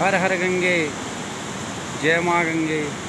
हर हर गंगे जय माँ गंगे।